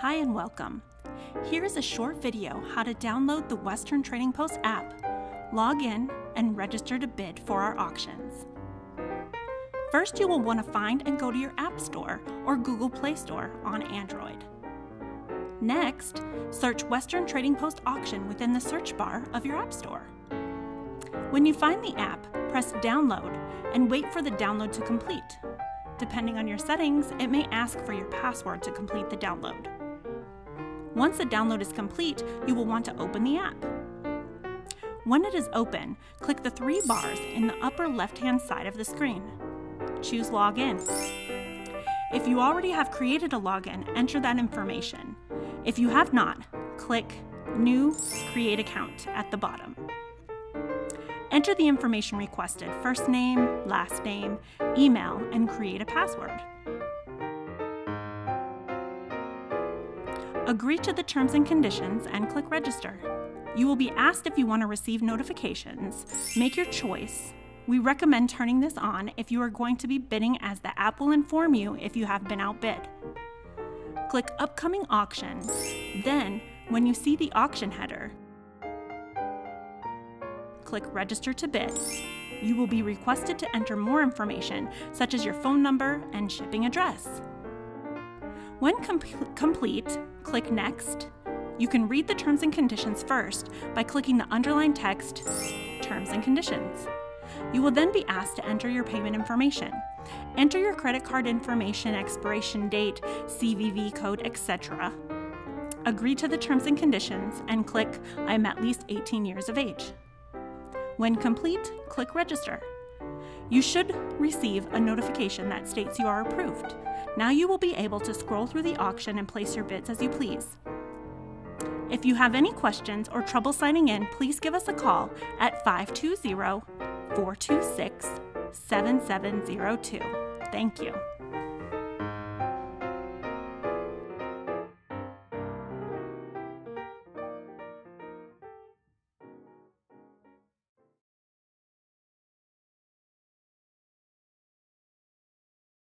Hi and welcome. Here is a short video how to download the Western Trading Post app, log in, and register to bid for our auctions. First, you will want to find and go to your App Store or Google Play Store on Android. Next, search Western Trading Post Auction within the search bar of your App Store. When you find the app, press Download and wait for the download to complete. Depending on your settings, it may ask for your password to complete the download. Once the download is complete, you will want to open the app. When it is open, click the three bars in the upper left-hand side of the screen. Choose Login. If you already have created a login, enter that information. If you have not, click New Create Account at the bottom. Enter the information requested, first name, last name, email, and create a password. Agree to the terms and conditions and click register. You will be asked if you want to receive notifications. Make your choice. We recommend turning this on if you are going to be bidding as the app will inform you if you have been outbid. Click Upcoming Auction. Then, when you see the auction header, click Register to Bid. You will be requested to enter more information, such as your phone number and shipping address. When com complete, click Next. You can read the terms and conditions first by clicking the underlined text, Terms and Conditions. You will then be asked to enter your payment information. Enter your credit card information, expiration date, CVV code, etc. Agree to the terms and conditions and click I am at least 18 years of age. When complete, click Register. You should receive a notification that states you are approved. Now you will be able to scroll through the auction and place your bids as you please. If you have any questions or trouble signing in, please give us a call at 520 426 7702. Thank you.